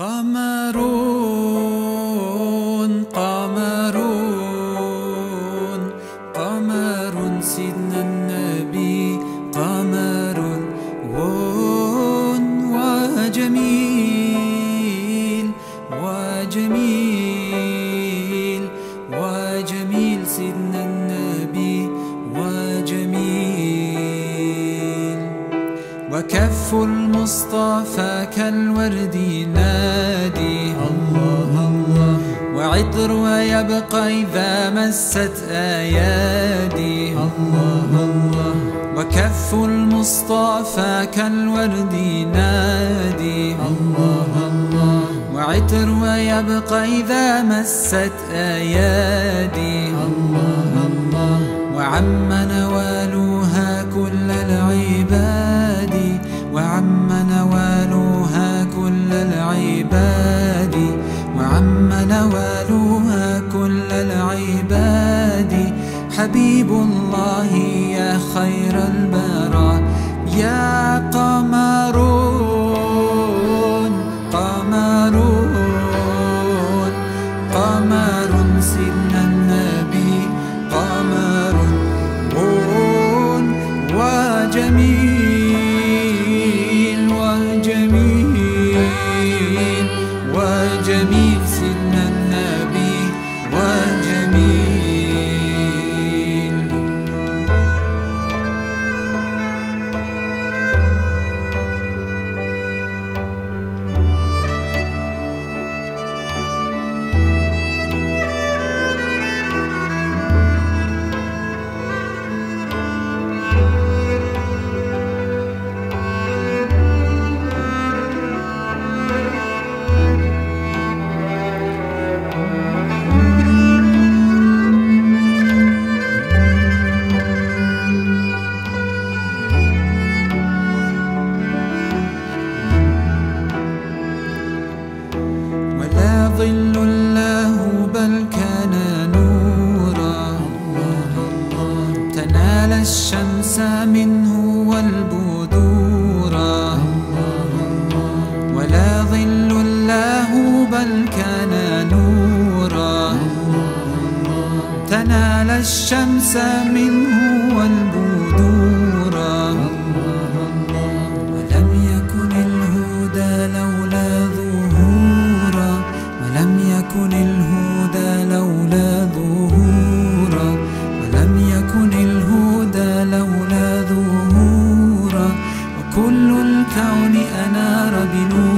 قمرون قمرون قمر سيدنا النبي قمر وجميل وجميل وجميل سيدنا وكف المصطفى كالورد نادي. الله الله. وعطر ويبقى إذا مست أيادي. الله الله. وكف المصطفى كالورد نادي. الله الله. وعطر ويبقى إذا مست أيادي. وعم نوالها كل العباد وعم نوالها كل العباد. حبيب الله يا خير البرى يا قمرون الشمس منه والبدورا ولا ظل له بل كان نورا. تنال الشمس منه والبدورا الكون أنار بنور